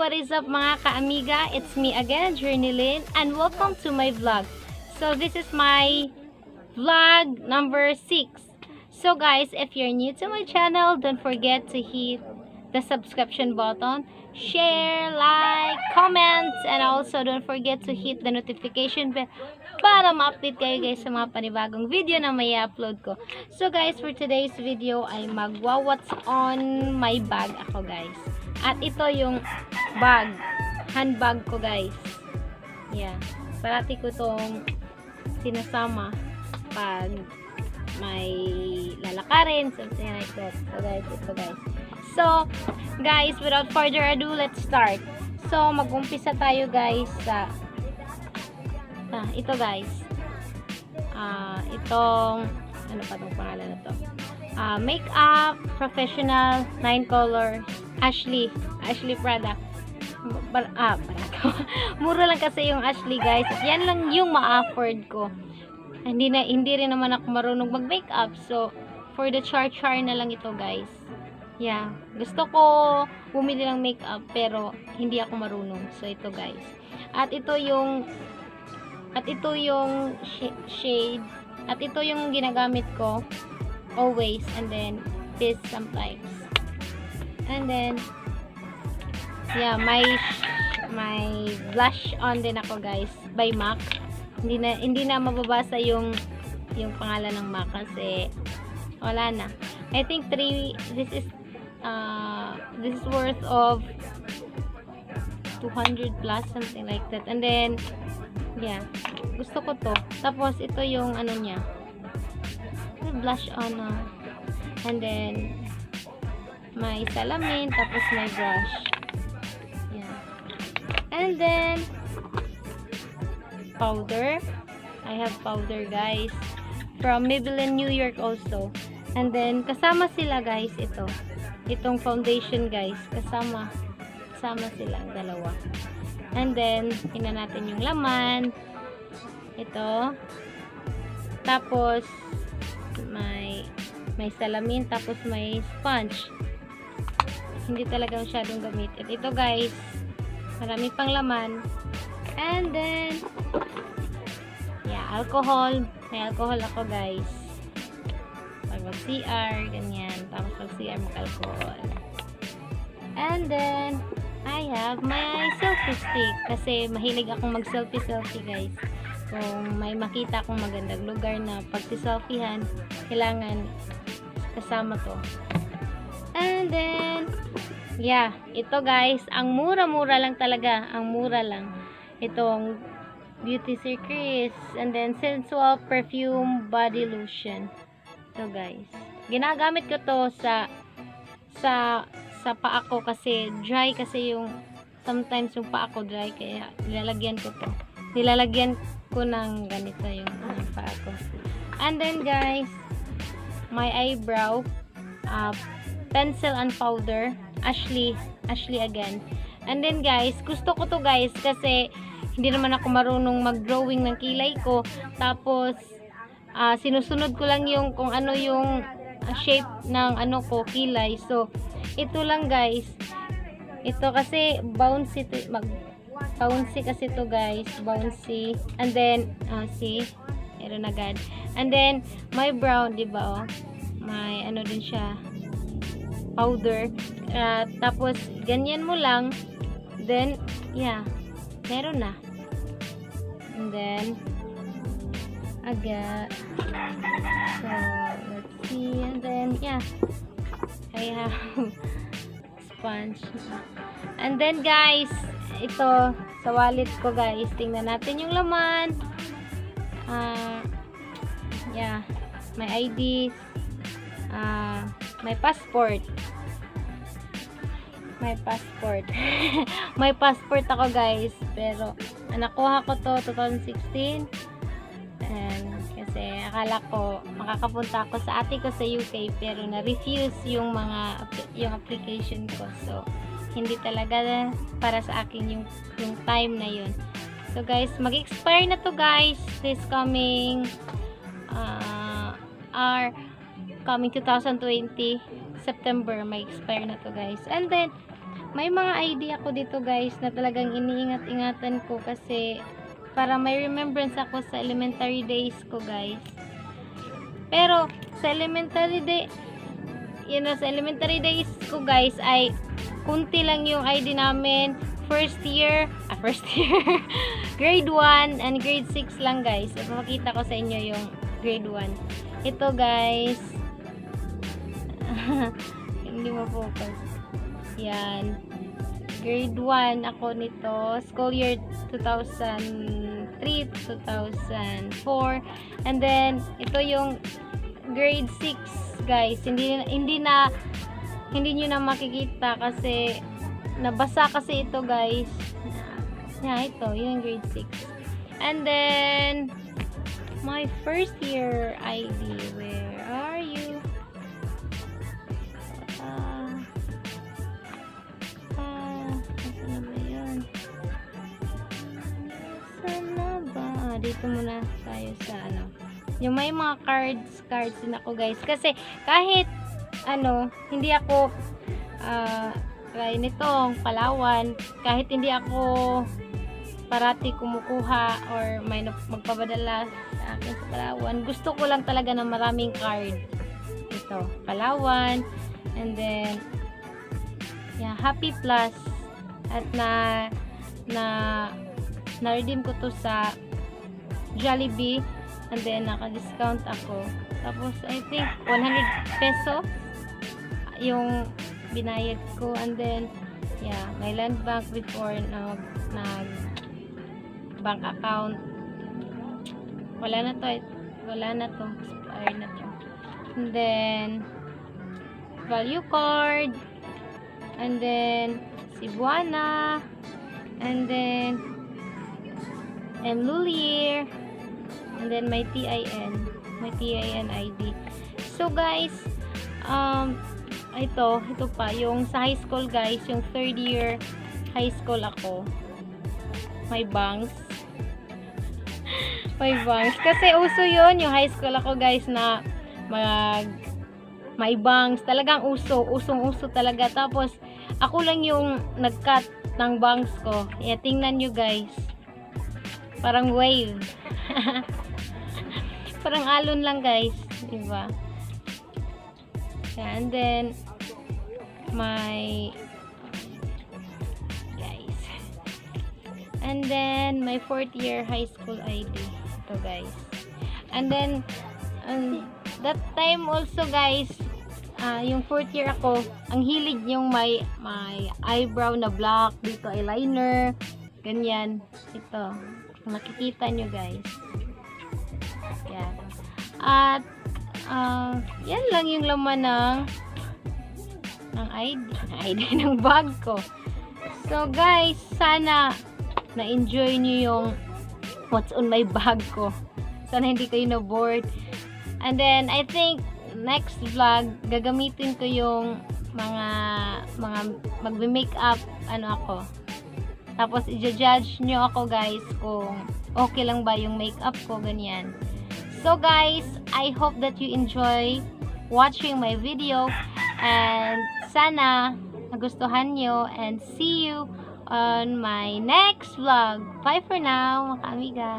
what is up mga ka-amiga? It's me again, Journey and welcome to my vlog. So, this is my vlog number 6. So guys, if you're new to my channel, don't forget to hit the subscription button, share, like, comment, and also don't forget to hit the notification bell para ma-update kayo guys sa mga panibagong video na may upload ko. So guys, for today's video ay magwa-what's on my bag ako guys. At ito yung bag, handbag ko guys. Yeah. Parati ko tong sinasama pag may lalakarin, something like that. So guys, ito guys. So, guys, without further ado, let's start. So, mag-umpisa tayo guys sa ah, ito guys. Ah, itong ano pa tong pangalan na to? Ah, makeup professional 9 color Ashley, Ashley Prada. Bar ah, barato. Mura lang kasi yung Ashley guys. Yan lang yung ma-afford ko. Hindi na hindi rin naman ako marunong mag-makeup. So, for the char-char na lang ito guys. Yeah. Gusto ko bumili ng makeup pero hindi ako marunong. So, ito guys. At ito yung at ito yung sh shade. At ito yung ginagamit ko always. And then, this sometimes. And then, yeah, my my blush on din ako guys by MAC. Hindi na hindi na mababasa yung yung pangalan ng MAC kasi wala na. I think 3 this is uh this is worth of 200 plus something like that. And then yeah, gusto ko to. Tapos ito yung ano niya. Blush on uh, and then may salamin tapos may brush. Yeah. And then powder. I have powder guys from Maybelline New York also. And then kasama sila guys ito. Itong foundation guys, kasama kasama silang dalawa. And then tingnan natin yung laman. Ito. Tapos may may salamin tapos may sponge. Hindi talaga masyadong gamit. At ito guys, marami pang laman. And then, yeah, alcohol. May alcohol ako guys. Pag mag-CR, ganyan. Tapos mag-CR, mag-alcohol. And then, I have my selfie stick. Kasi mahilig akong mag-selfie-selfie guys. Kung may makita akong magandang lugar na pagsiselfiehan, kailangan kasama to. And then, yeah, ito guys, ang mura-mura lang talaga. Ang mura lang. Itong Beauty Secrets and then Sensual Perfume Body Lotion. Ito guys. Ginagamit ko to sa sa sa paa ko kasi dry kasi yung sometimes yung paa ko dry kaya nilalagyan ko to. Nilalagyan ko ng ganito yung uh, paa ko. And then guys, my eyebrow uh, pencil and powder Ashley Ashley again. And then guys gusto ko to guys kasi hindi naman ako marunong mag-drawing ng kilay ko. Tapos uh, sinusunod ko lang yung kung ano yung shape ng ano ko kilay. So ito lang guys. Ito kasi bouncy to, mag bouncy kasi to guys bouncy. And then uh, see? Meron agad. And then my brown di ba oh? May ano din siya powder. Uh, tapos ganyan mo lang. Then yeah. Meron na. And then aga. So let's see. And then yeah. I have sponge. And then guys ito sa wallet ko guys. Tingnan natin yung laman. Uh, yeah. May ID uh, may passport may passport. May passport ako guys. Pero nakuha ko to 2016 and kasi akala ko makakapunta ako sa ate ko sa UK pero na-refuse yung mga yung application ko. So hindi talaga para sa akin yung yung time na yun. So guys mag-expire na to guys this coming uh, our coming 2020 September may expire na to guys. And then may mga ID ako dito guys na talagang iniingat-ingatan ko kasi para may remembrance ako sa elementary days ko guys. Pero sa elementary day you know, sa elementary days ko guys ay kunti lang yung ID namin first year, ah, first year, grade 1 and grade 6 lang guys. So, makita ko sa inyo yung grade 1. Ito guys, hindi mo focus. Yan. Grade 1 ako nito. School year 2003, 2004. And then, ito yung grade 6 guys. Hindi, hindi na hindi nyo na makikita kasi nabasa kasi ito guys yeah ito yung grade 6 and then my first year ID where are you dito muna tayo sa ano. Yung may mga cards cards din ako guys. Kasi kahit ano hindi ako ah try nitong Palawan kahit hindi ako parati kumukuha or may magpapadala sa akin sa Palawan gusto ko lang talaga ng maraming card. Ito Palawan and then yeah, Happy Plus. At na na na-redeem ko to sa Jollibee and then naka-discount ako. Tapos I think 100 peso yung binayad ko. And then yeah may land bank before nag nag bank account. Wala na to wala na to expired na to. And then value card and then Cebuana and then M. Lulier and then my TIN my TIN ID so guys um ito, ito pa, yung sa high school guys, yung third year high school ako, may banks. may banks. Kasi uso yon yung high school ako guys na mag may banks. Talagang uso, usong-uso talaga. Tapos, ako lang yung nag-cut ng banks ko. Yeah, tingnan nyo guys. Parang wave. Parang alon lang guys. Diba? And then, my guys. And then, my fourth year high school ID. Ito, guys. And then, um, that time also, guys, ah yung fourth year ako, ang hilig yung may, may eyebrow na black, dito eyeliner, ganyan. Ito. Nakikita nyo, guys. At, ah, yan lang yung laman ng ng ID, ID ng bag ko. So guys, sana na-enjoy niyo yung what's on my bag ko. Sana hindi kayo na bored. And then I think next vlog gagamitin ko yung mga mga magbe-makeup ano ako. Tapos i-judge nyo ako guys kung okay lang ba yung makeup ko ganyan. So guys, I hope that you enjoy watching my video and sana nagustuhan nyo and see you on my next vlog. Bye for now, mga amiga.